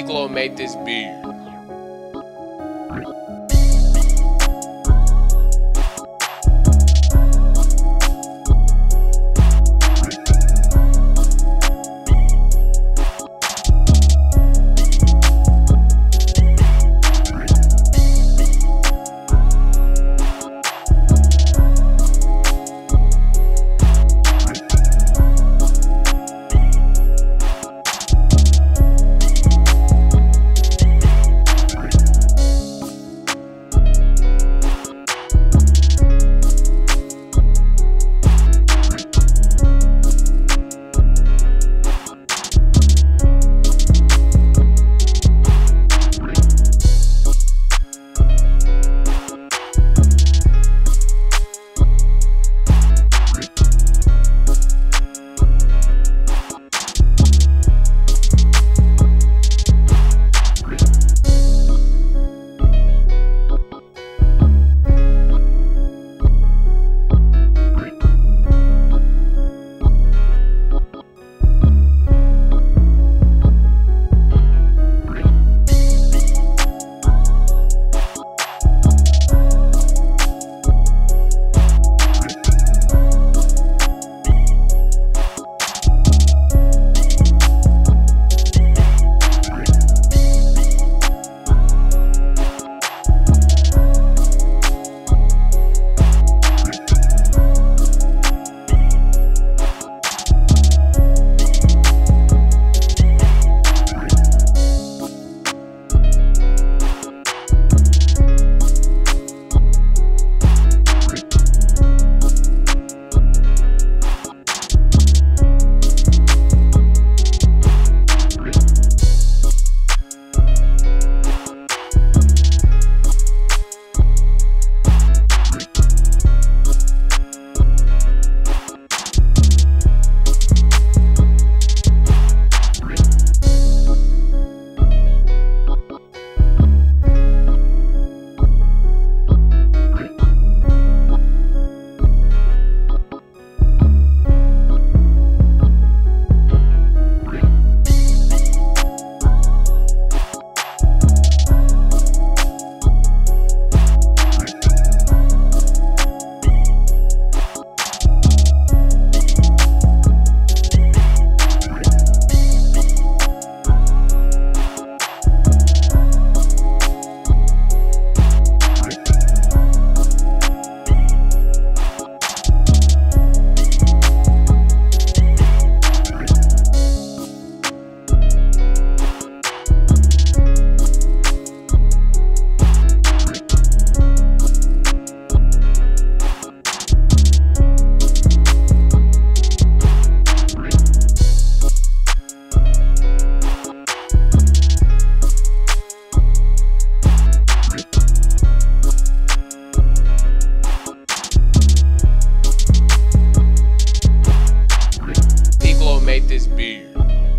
Ciclo made this beer. like this beard.